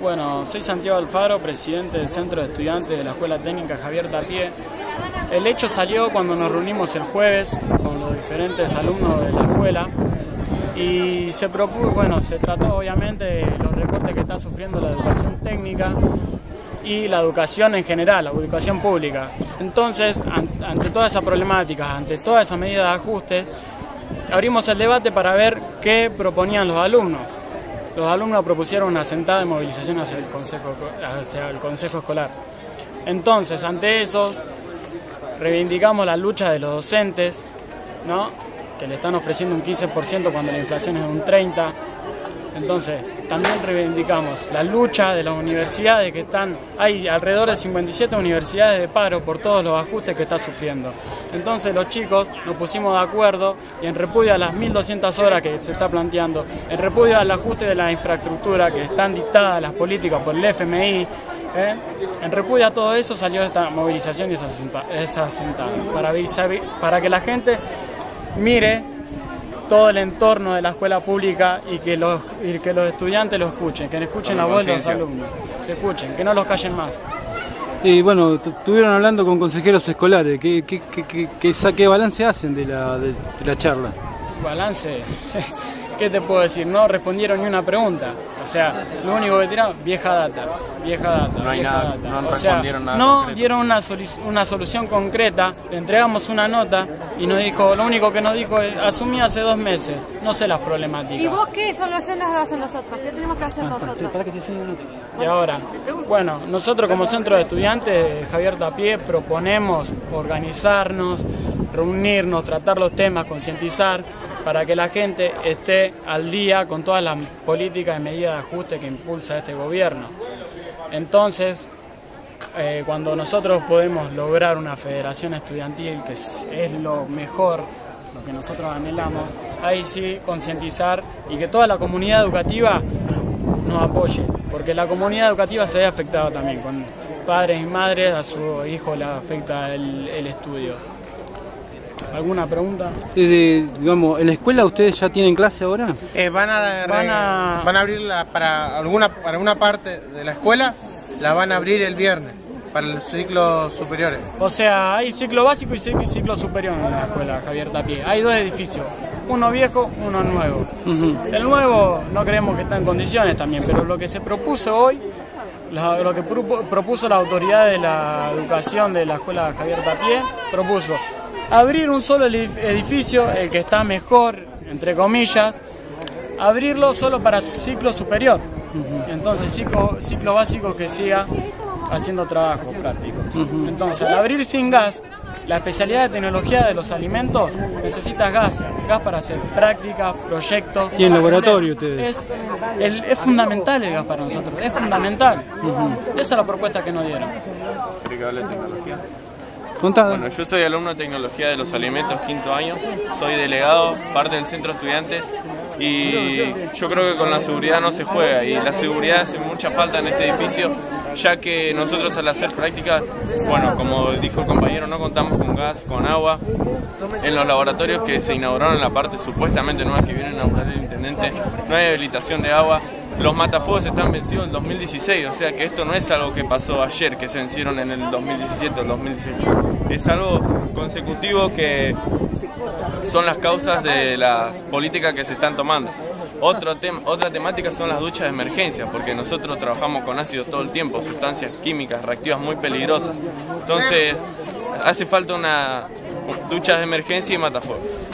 Bueno, soy Santiago Alfaro, presidente del Centro de Estudiantes de la Escuela Técnica Javier Tapié. El hecho salió cuando nos reunimos el jueves con los diferentes alumnos de la escuela y se propuso, bueno, se trató obviamente de los recortes que está sufriendo la educación técnica y la educación en general, la educación pública. Entonces, ante todas esas problemáticas, ante todas esas medidas de ajuste, abrimos el debate para ver qué proponían los alumnos los alumnos propusieron una sentada de movilización hacia el Consejo, hacia el consejo Escolar. Entonces, ante eso, reivindicamos la lucha de los docentes, ¿no? que le están ofreciendo un 15% cuando la inflación es de un 30%. Entonces, también reivindicamos la lucha de las universidades que están, hay alrededor de 57 universidades de paro por todos los ajustes que está sufriendo. Entonces los chicos nos pusimos de acuerdo y en repudio a las 1.200 horas que se está planteando, en repudio al ajuste de la infraestructura que están dictadas las políticas por el FMI, ¿eh? en repudio a todo eso salió esta movilización y esa sentada, para, para que la gente mire todo el entorno de la escuela pública y que los, que los estudiantes lo escuchen, que escuchen la voz de los alumnos, se escuchen, que no los callen más. Y bueno, estuvieron hablando con consejeros escolares, ¿qué, qué, qué, qué, balance hacen de la, de la charla? Balance, ¿qué te puedo decir? No respondieron ni una pregunta. O sea, lo único que tiraron, vieja data, vieja data. No hay nada, no respondieron nada. No dieron una, una solución concreta, le entregamos una nota y nos dijo, lo único que nos dijo es, asumí hace dos meses, no sé las problemáticas. ¿Y vos qué soluciones hacen nosotros? ¿Qué tenemos que hacer ah, nosotros? Y ahora, bueno, nosotros como centro de estudiantes, Javier Tapié, proponemos organizarnos, reunirnos, tratar los temas, concientizar para que la gente esté al día con todas las políticas y medidas de ajuste que impulsa este gobierno. Entonces, eh, cuando nosotros podemos lograr una federación estudiantil, que es, lo mejor, lo que nosotros anhelamos, ahí sí concientizar y que toda la comunidad educativa nos apoye, porque la comunidad educativa se ve afectada también, con padres y madres a su hijo le afecta el estudio. ¿Alguna pregunta? digamos, ¿En la escuela ustedes ya tienen clase ahora? Eh, van, a, van, a... van a abrirla para alguna, para alguna parte de la escuela, la van a abrir el viernes para los ciclos superiores. O sea, hay ciclo básico y ciclo superior en la escuela Javier Tapié. Hay dos edificios, uno viejo, uno nuevo. El nuevo no creemos que está en condiciones también, pero lo que se propuso hoy, lo que propuso la autoridad de la educación de la escuela Javier Tapié, propuso abrir un solo edificio, el que está mejor, entre comillas, abrirlo solo para ciclo superior. Entonces, ciclo, ciclo básico que siga haciendo trabajo práctico. Entonces, al abrir sin gas, la especialidad de tecnología de los alimentos necesita gas, gas para hacer prácticas, proyectos. ¿Y en laboratorio ustedes? Es, es fundamental el gas para nosotros, es fundamental. Esa es la propuesta que nos dieron. tecnología? Bueno, yo soy alumno de Tecnología de los Alimentos, quinto año, soy delegado, parte del centro de estudiantes. Y yo creo que con la seguridad no se juega. Y la seguridad hace mucha falta en este edificio ya que nosotros al hacer prácticas, bueno, como dijo el compañero, no contamos con gas, con agua. En los laboratorios que se inauguraron en la parte supuestamente nueva que viene a inaugurar el intendente, no hay habilitación de agua, los matafuegos están vencidos en 2016, o sea que esto no es algo que pasó ayer, que se vencieron en el 2017 o el 2018. Es algo consecutivo que son las causas de las políticas que se están tomando. Otro otra temática son las duchas de emergencia, porque nosotros trabajamos con ácidos todo el tiempo, sustancias químicas reactivas muy peligrosas. Entonces, hace falta una ducha de emergencia y matafuegos.